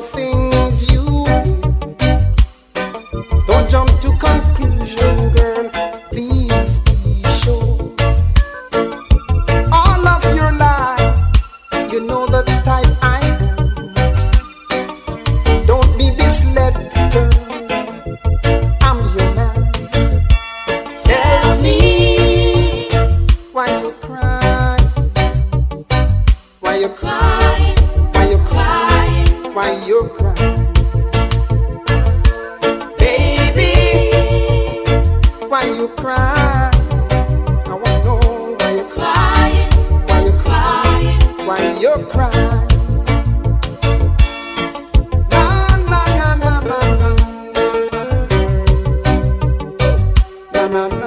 thing why you cry. Baby, why you cry? I want to know why you crying, why you crying, why you crying. na na na